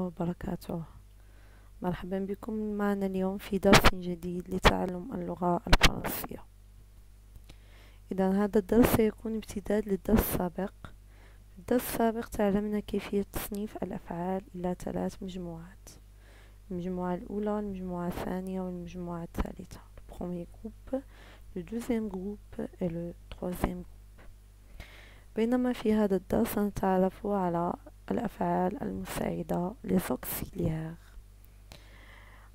وبركاته. مرحبا بكم معنا اليوم في درس جديد لتعلم اللغة الفرنسية. إذا هذا الدرس سيكون امتداد للدرس السابق. في الدرس السابق تعلمنا كيفية تصنيف الأفعال إلى ثلاث مجموعات. المجموعة الأولى المجموعة الثانية والمجموعة الثالثة. Le premier groupe le deuxième groupe et le troisième groupe. بينما في هذا الدرس سنتعرف على الأفعال المساعدة les auxiliaires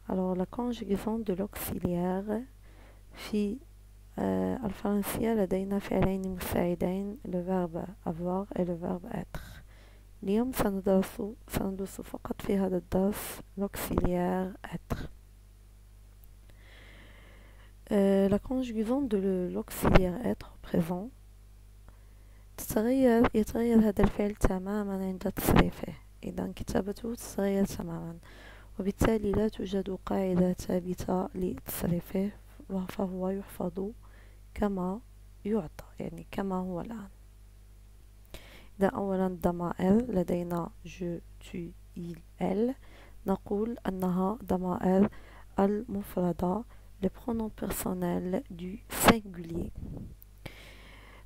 alors la conjugaison de l'auxiliaire في آه الفرنسية لدينا فعلين مساعدين le verbe avoir et le verbe être اليوم سندرس سندرس فقط في هذا الدرس l'auxiliaire être euh, la conjugaison de l'auxiliaire être présent تتغير يتغير هذا الفعل تماما عند تصريفه. إذا كتابته تتغير تماما وبالتالي لا توجد قاعدة ثابتة لتصريفه فهو يحفظ كما يعطى يعني كما هو الآن. إذا أولا الضمائر لدينا جو tu il elle نقول أنها ضمائر المفردة les pronoms personnels du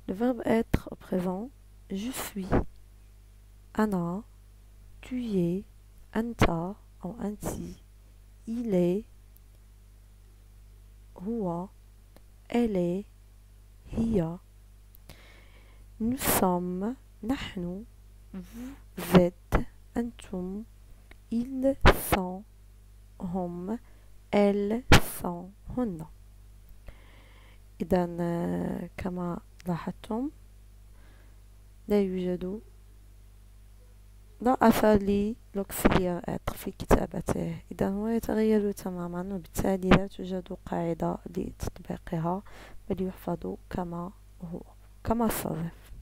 Le verbe être au présent, je suis, Anna, tu es, anta ou anti, il est, huwa, elle est, hiya. Nous sommes, nahnu, vous êtes, antum, ils sont, hum, elles sont, hunna. إذا كما لاحظتم؟ لا يوجد. لا أثر للوكسيليار إتر في كتابته. إذا هو يتغير تماما وبالتالي لا توجد قاعدة لتطبيقها بل يحفظ كما هو كما صرف.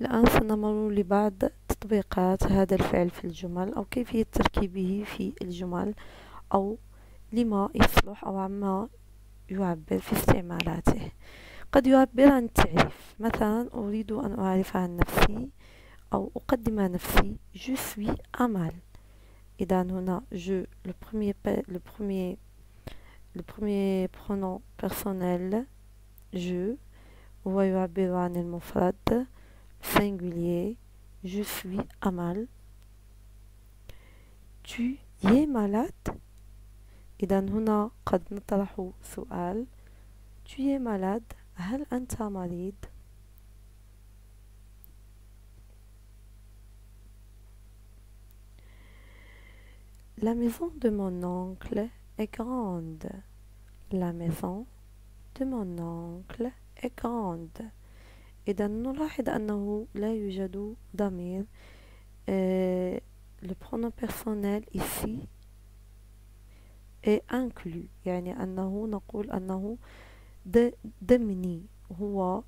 الآن سنمر لبعض تطبيقات هذا الفعل في الجمل أو كيفية تركيبه في الجمل أو لما يصلح أو عما يعبر في استعمالاته قد يعبر عن التعريف مثلا أريد أن أعرف عن نفسي أو أقدم نفسي je suis Amal إذا هنا je le premier le premier le premier pronom personnel je هو يعبر عن المفرد singulier je suis Amal tu es malade إذا هنا قد نطرح سؤال tu es malade هل أنت مريض؟ La maison de mon oncle est grande. La maison de mon oncle est grande. إذا نلاحظ أنه لا يوجد ضمير euh, le pronom personnel ici est inclus. يعني أنه نقول أنه ضمني هو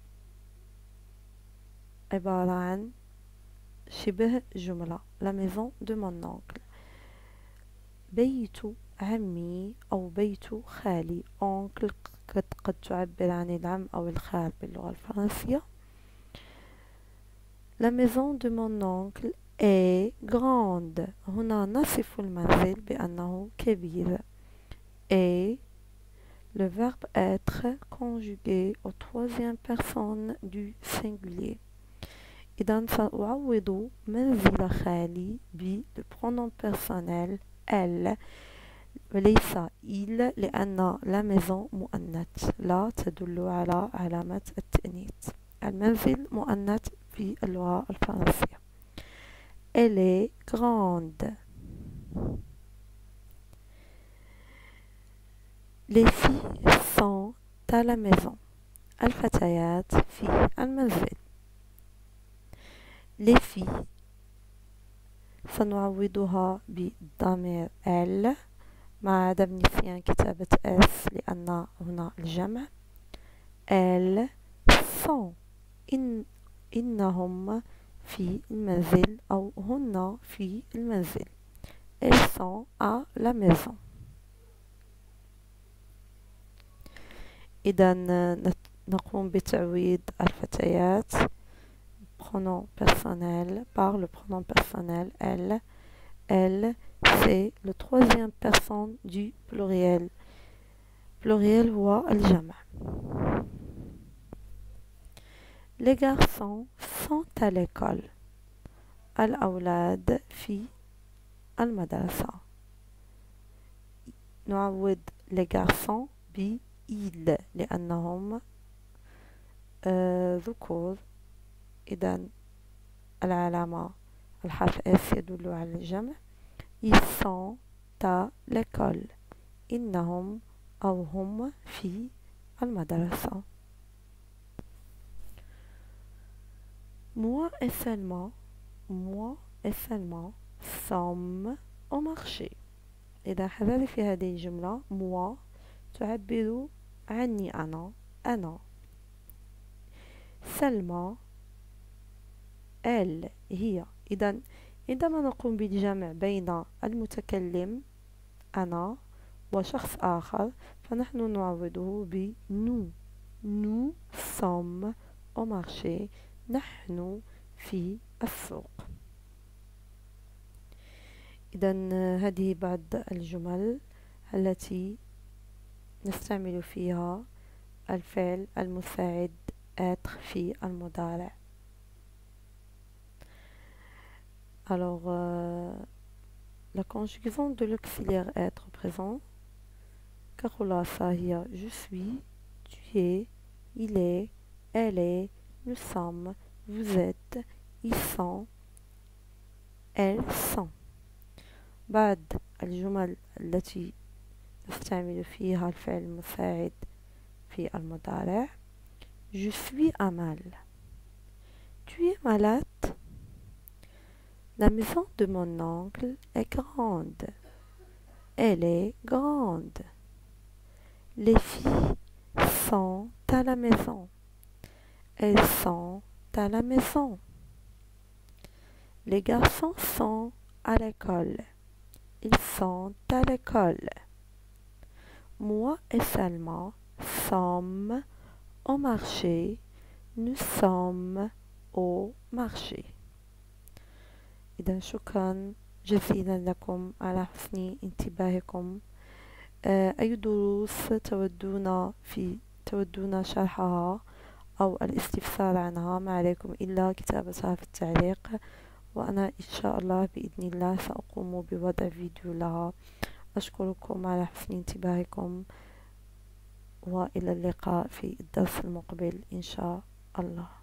عبارة عن شبه جملة. La maison de mon oncle. بيت عمي أو بيت خالي. oncle قد, قد تعبر عن العم أو الخال باللغة الفرنسية. La maison de mon oncle est grande. هنا نصف المنزل بأنه كبير. et le verbe être conjugué aux troisième personne du singulier إذا سأعوض منزل خالي بالpronom personnel elle وليس il لأن la maison مؤنث لا تدل على علامة التأنيث المنزل مؤنث في اللغة الفرنسية elle est grande Les filles sont à la maison. الفتيات في المنزل. Les filles سنعوضها بضمير ال مع عدم نسيان كتابة اس لأن هنا الجمع elles sont إن إنهم في المنزل أو هن في المنزل elles sont à la maison. إذا نقوم بتعويض الفتيات pronom personnel par le pronom personnel elle. Elle, c'est le troisième personne du pluriel. pluriel هو الجمع. Les garçons sont à l'école. الأولاد في المدرسة. نعود les garçons ب il لأنهم آه ذكور. إذا العلامة الحرف F يدل على الجمع. Sont à l'école. إنهم أو هم في المدرسة. Moi et seulement. Moi et seulement sommes au marché. إذا حبابي في هذه الجملة moi تعبر عني أنا أنا. سلمى. ال هي. إذا عندما نقوم بالجمع بين المتكلم أنا وشخص آخر فنحن نعوضه ب nous nous sommes au marché نحن في السوق. إذا هذه بعض الجمل التي نستعمل فيها الفعل المساعد être في المضارع alors euh, la conjugaison de l'auxiliaire être présent كخلاصة هي je suis tu es il est elle est nous sommes vous êtes ils sont elles sont بعد الجمل التي نستعمل فيها الفعل المساعد في المضارع Je suis à mal. Tu es malade La maison de mon oncle est grande. Elle est grande. Les filles sont à la maison. Elles sont à la maison. Les garçons sont à l'école. Ils sont à l'école. Moi et Salma sommes au marché. Nous sommes au marché. إذا شكرا جزيلا لكم على حسن انتباهكم أي دروس تودون في تودون شرحها أو الاستفسار عنها ما عليكم إلا كتابتها في التعليق وأنا إن شاء الله بإذن الله سأقوم بوضع فيديو لها أشكركم على حسن انتباهكم وإلى اللقاء في الدرس المقبل إن شاء الله.